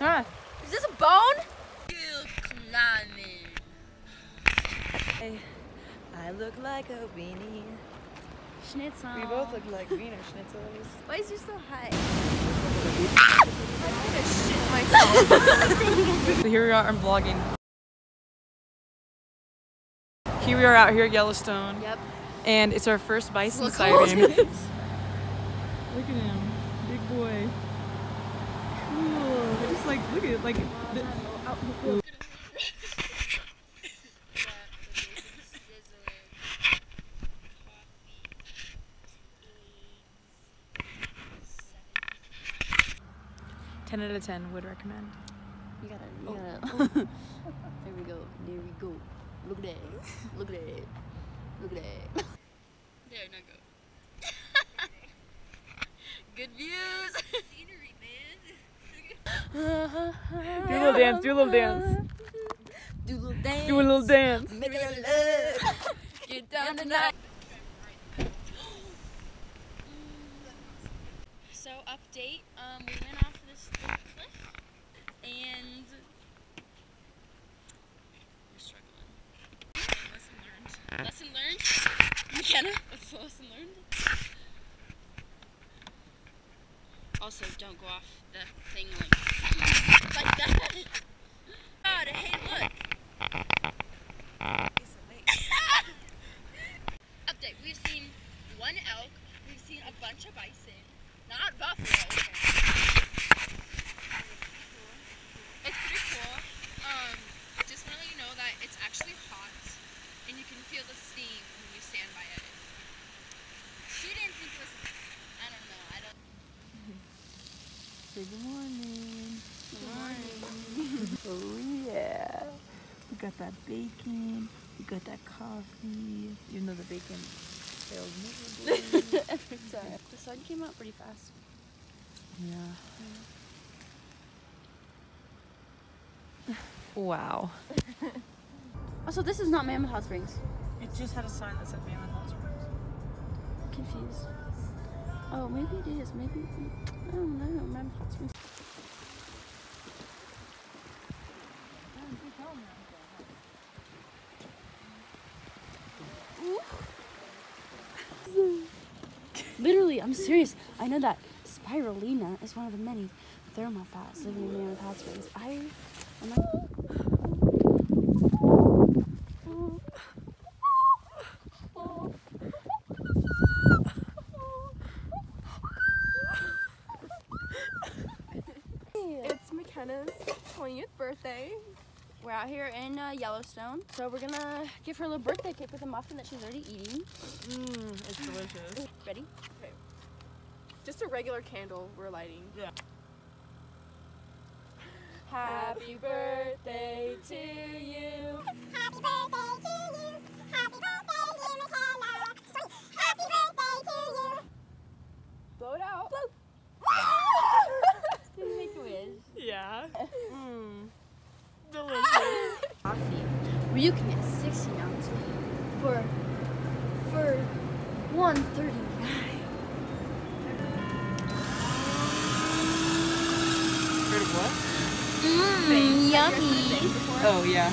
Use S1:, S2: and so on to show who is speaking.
S1: Ah.
S2: Is this a bone?
S1: I look like a weenie.
S2: Schnitzel.
S1: We both look like wiener schnitzels.
S2: Why is you so high?
S1: So here we are, I'm vlogging. Here we are out here at Yellowstone.
S2: Yep.
S1: And it's our first bison sighting. Look at him, big boy. Cool. Just like, look at it, like. Ten out of ten would recommend.
S2: You gotta, you oh. gotta. Oh. there we go. There we go. Look at that. Look at that. Look at that. There, now go. Good views. Scenery, man.
S1: Do a little dance, do a little dance.
S2: Do a little dance.
S1: Do a little dance.
S2: Make a little love. Get down tonight. So update, um, we went off this cliff and we're struggling. Lesson learned. Lesson learned. Makenna, what's the lesson learned? Also, don't go off the thing like, like that. God, hey, look. Update, we've seen one elk, we've seen a bunch of bison, not buffalo. It's pretty cool. Um, just want to let you know that it's actually hot, and you can feel the steam when you stand by it. She didn't think it was. I don't know. I don't.
S1: Good morning.
S2: Good morning.
S1: Oh yeah. We got that bacon. We got that coffee. You know the bacon failed miserably.
S2: Every time. The sun came out pretty fast.
S1: yeah. Wow.
S2: Also, this is not Mammoth Hot Springs.
S1: It just had a sign that said Mammoth Hot Springs.
S2: I'm confused. Oh, maybe it is. Maybe. I don't know. Mammoth Hot Springs. Literally, I'm serious. I know that spirulina is one of the many thermofats living in Mammoth Hot Springs. I am not.
S3: It's Makenna's 20th birthday.
S2: We're out here in uh, Yellowstone, so we're gonna give her a little birthday cake with a muffin that she's already eating.
S1: Mmm, it's delicious.
S2: Ready? Okay.
S3: Just a regular candle we're lighting.
S1: Yeah.
S3: Happy birthday to you.
S4: Happy birthday to you. Happy birthday, dear Makenna. Sweet. Happy birthday to you.
S3: Blow it out.
S2: Make a wish.
S1: Yeah. Mmm. Delicious.
S2: Coffee. Where you can get 16 ounce for for 139.
S1: What?
S2: Mmm, yummy.
S1: Oh yeah.